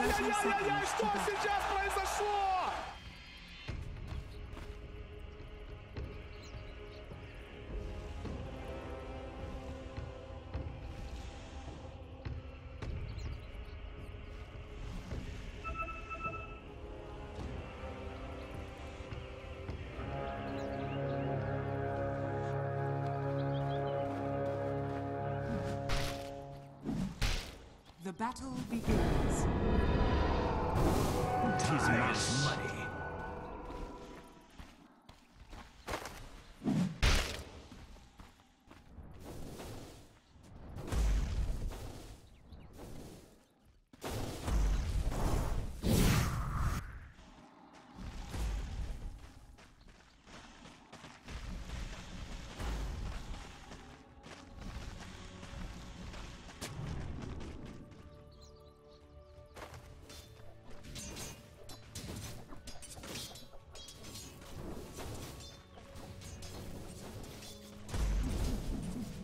Ай-яй-яй-яй-яй, что сейчас произошло? The battle begins.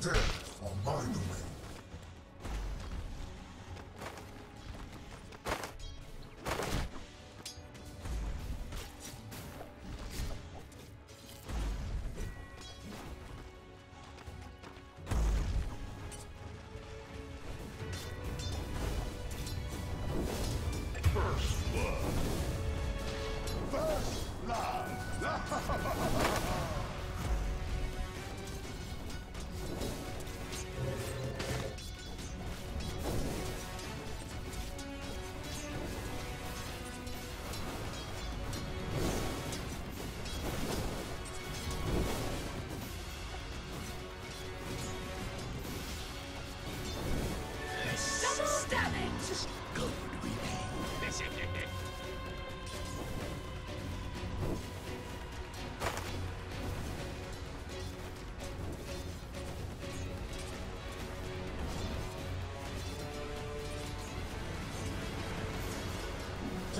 The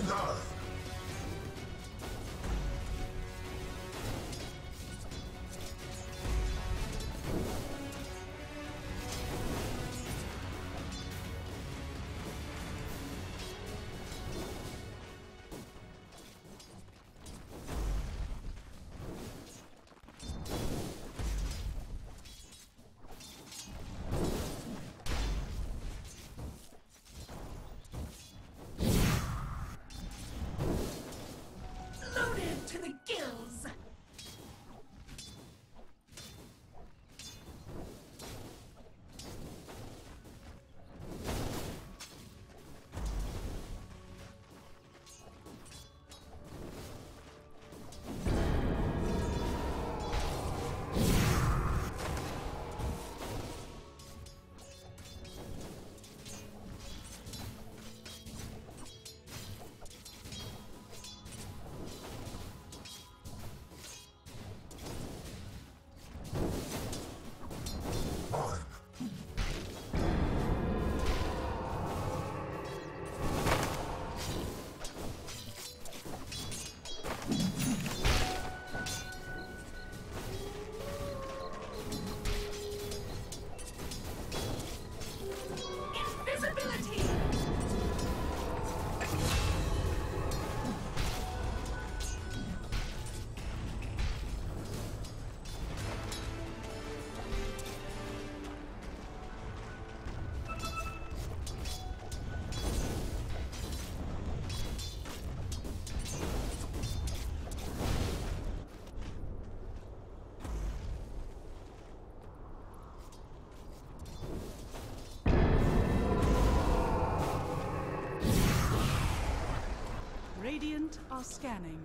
Denied. Radiant are scanning.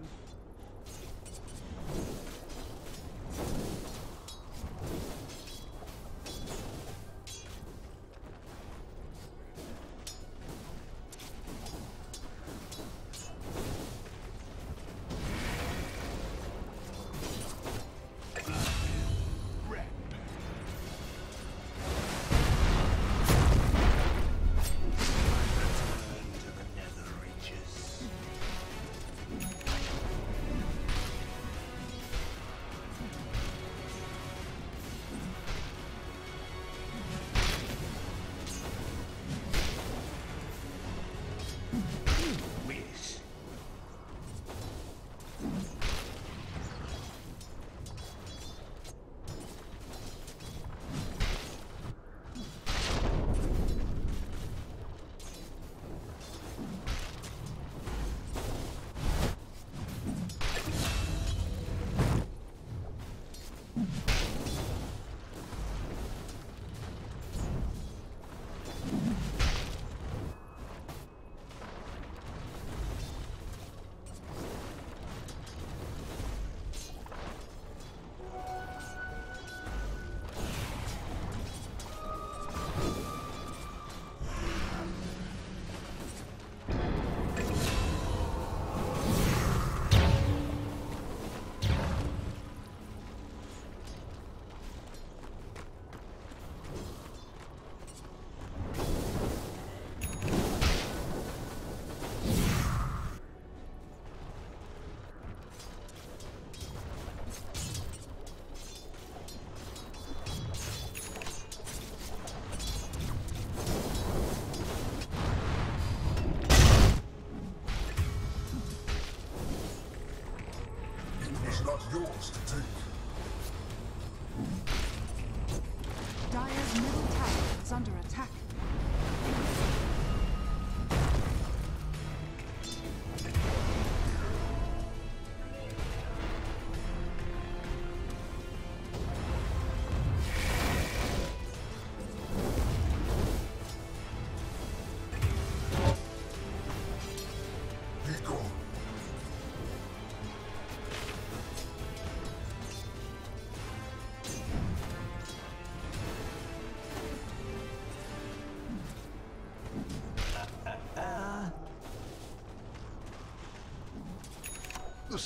To take.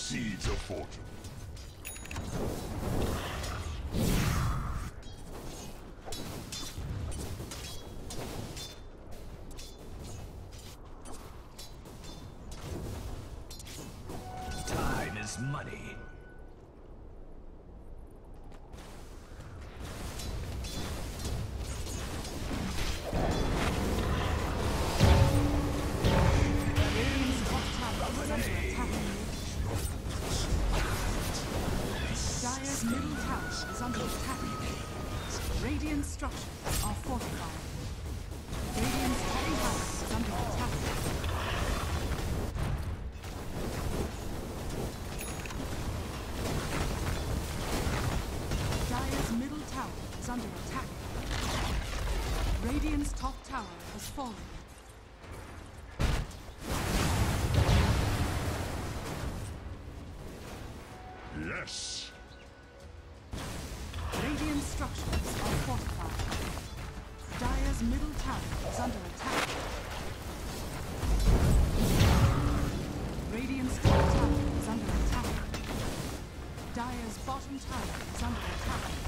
Seeds of fortune. Radiant's top tower has fallen. Yes. Radiant structures are fortified. Dire's middle tower is under attack. Radiant's top tower is under attack. Dire's bottom tower is under attack.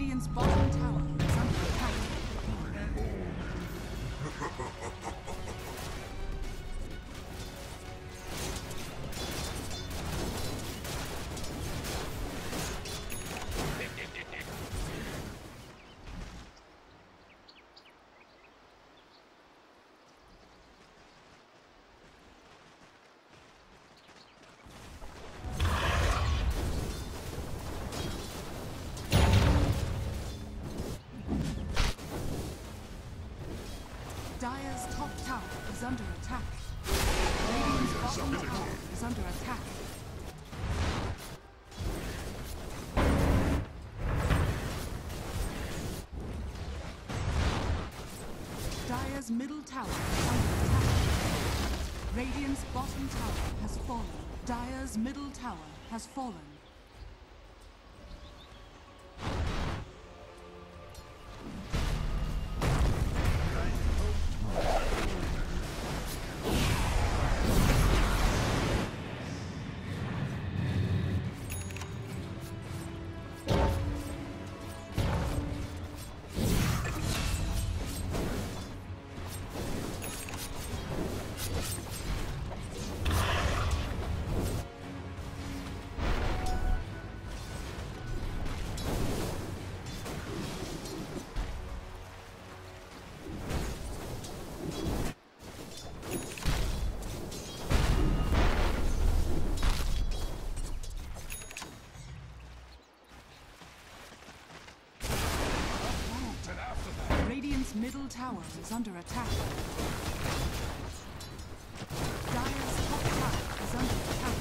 Radiant's bottom tower top tower is under attack. Radiant's bottom tower is under attack. Dire's middle tower is under attack. Radiant's bottom tower has fallen. Dire's middle tower has fallen. Tower is under attack. Dire's top tower is under attack.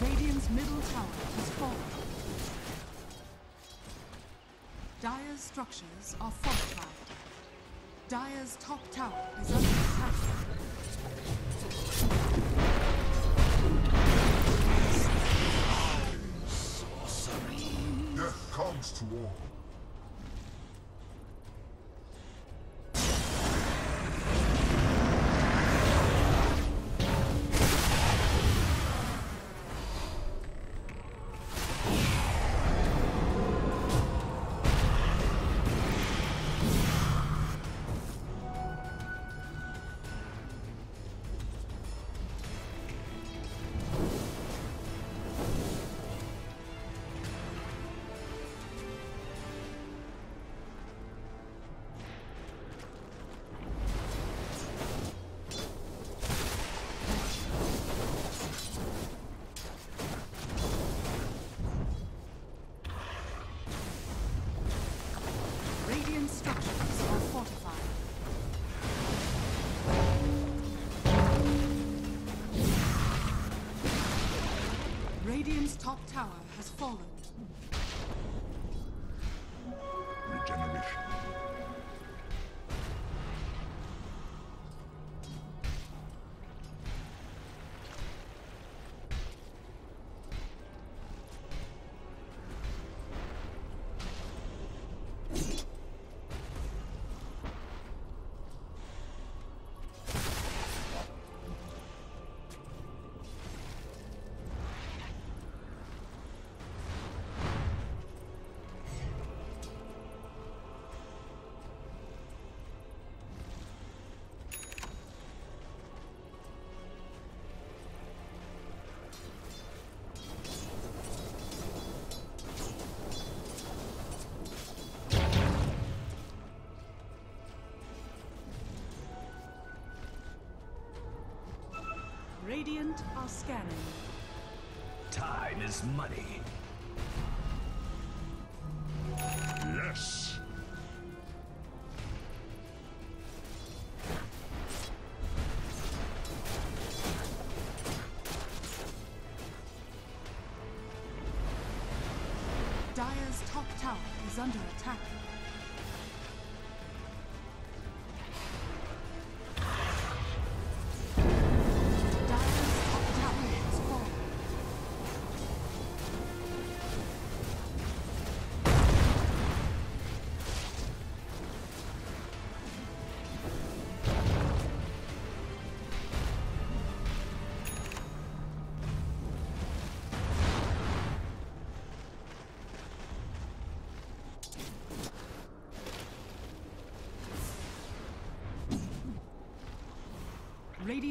Radiant's middle tower has fallen. Dire's structures are fortified. Dire's top tower is under attack. To all. Radiant's top tower has fallen. Regeneration. Radiant are scanning. Time is money. Yes. Dire's top tower is under attack.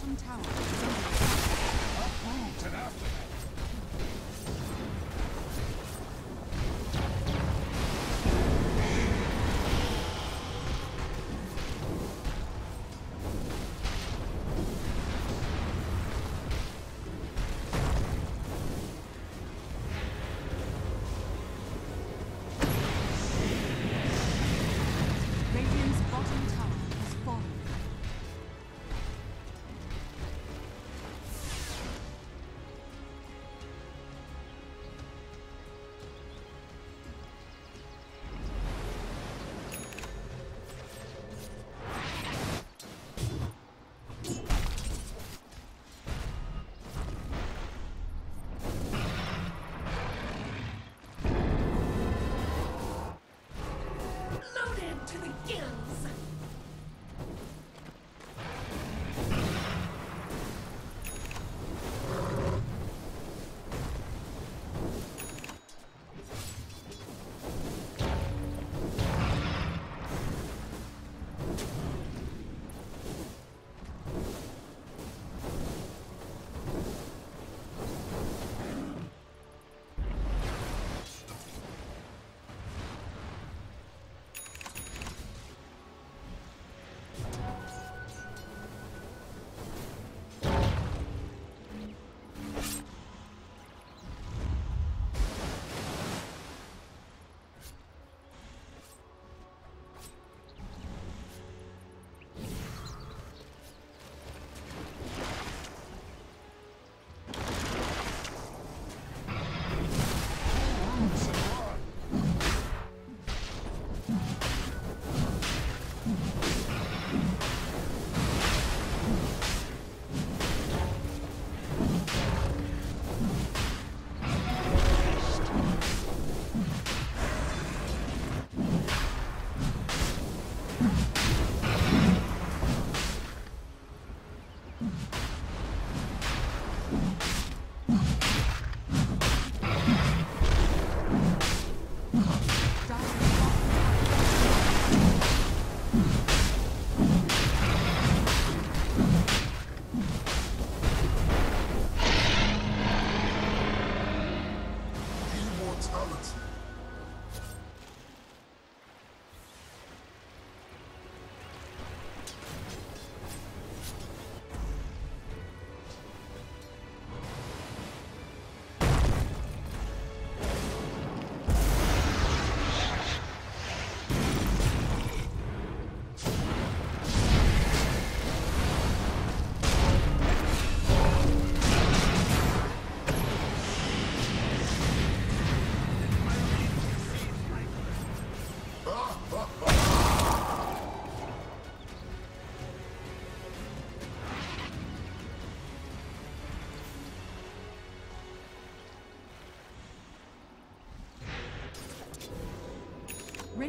Bottom tower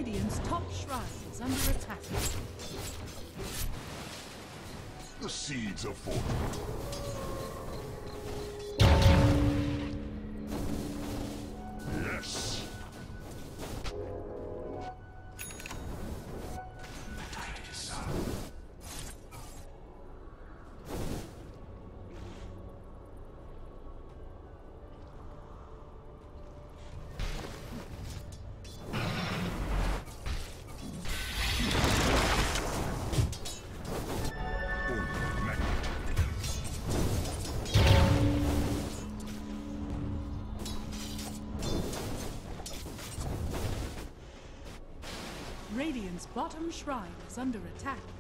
Radiant's top shrine is under attack. The seeds are fortune. bottom shrine is under attack.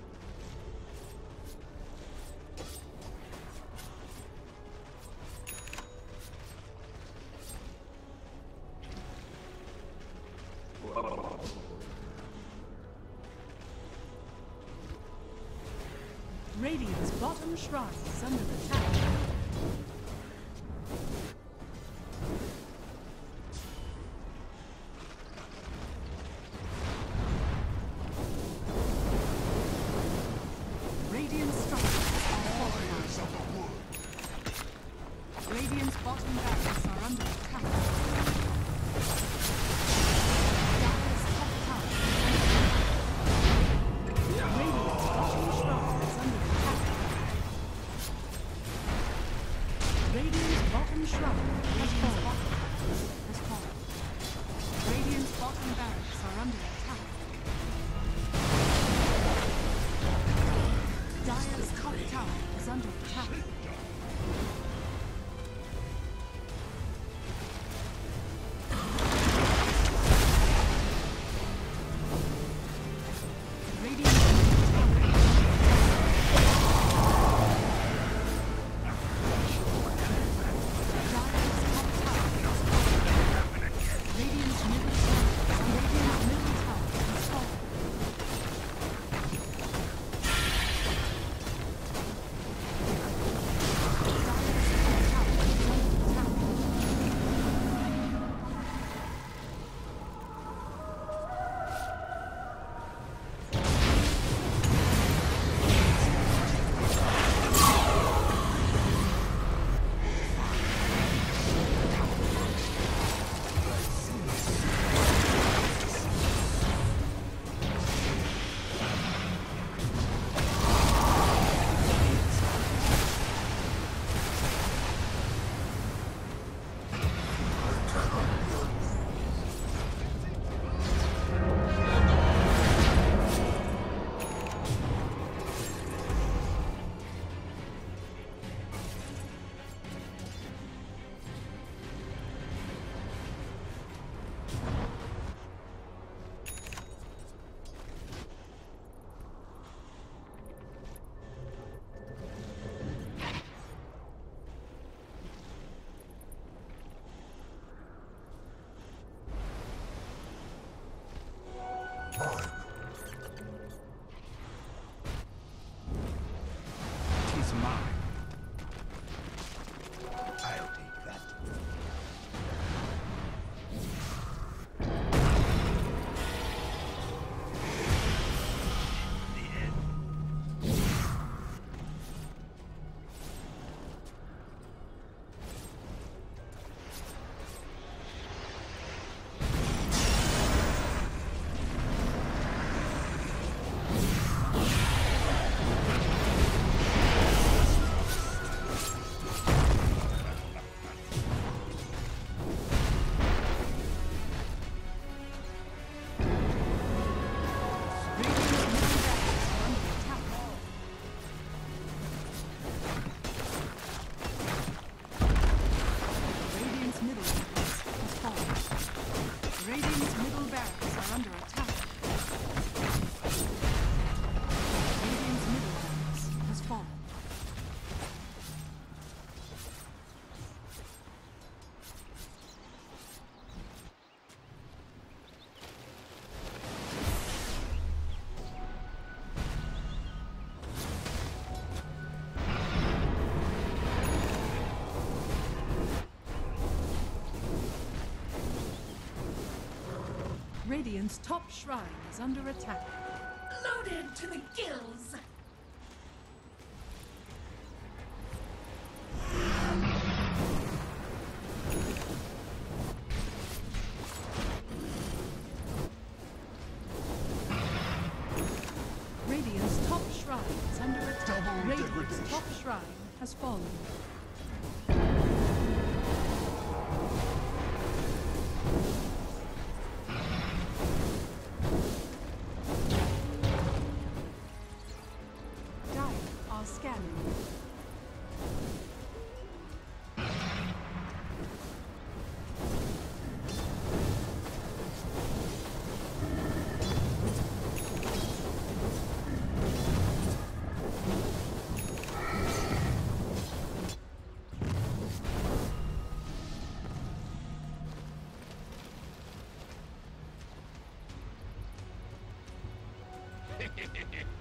Radiant's top shrine is under attack. Loaded to the gills! Scanning.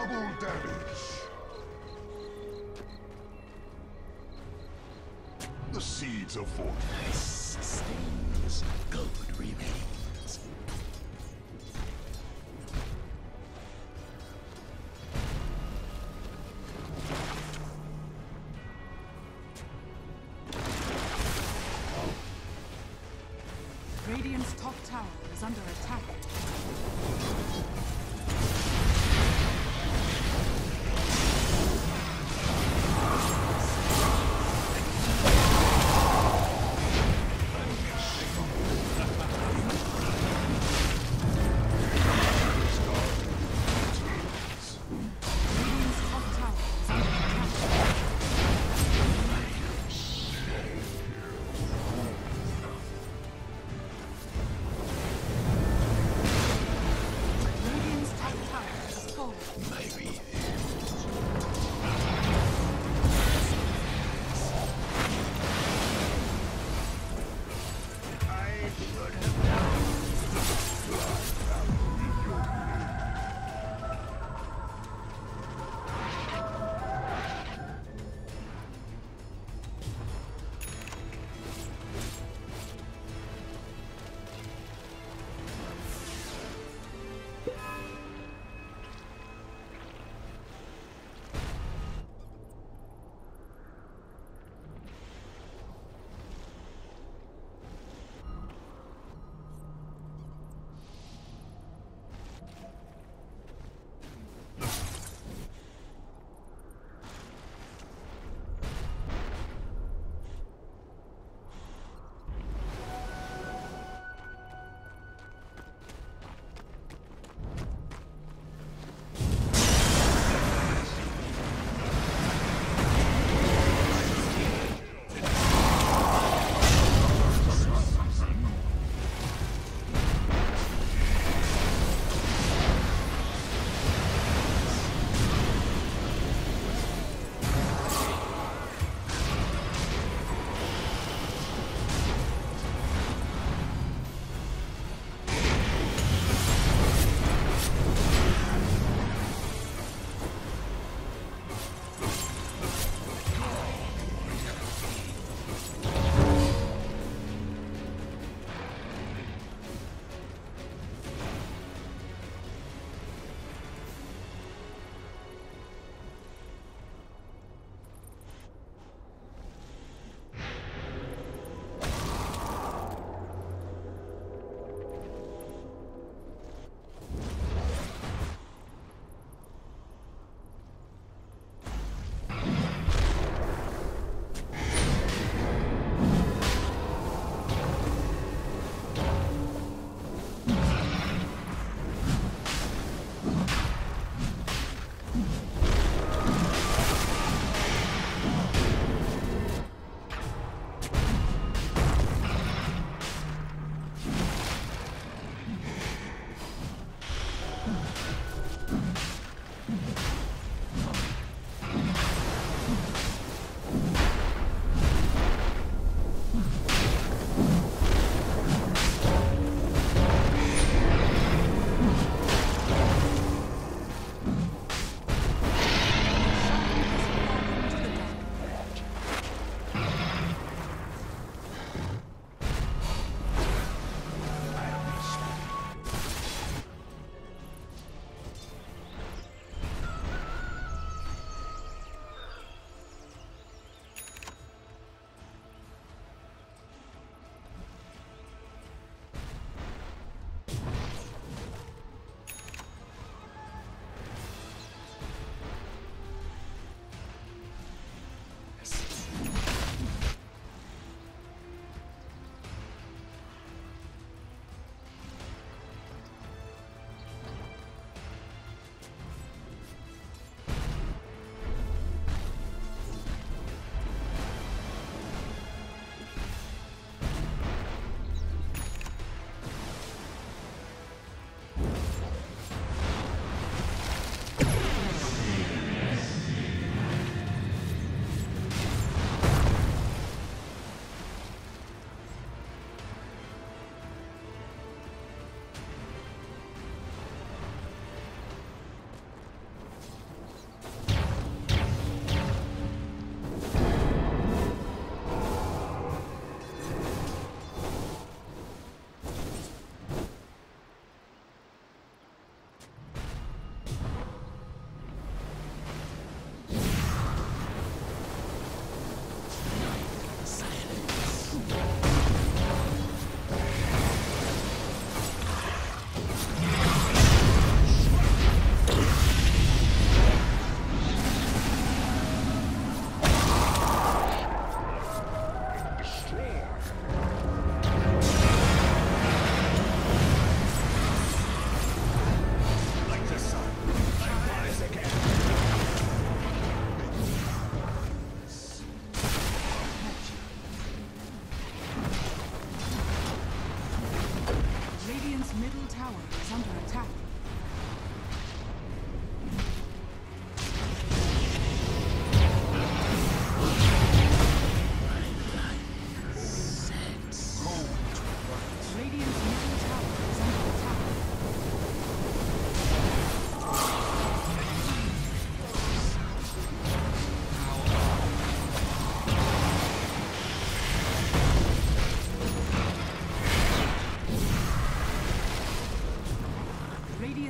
Double damage. The seeds of fortune. good remains. Radiant's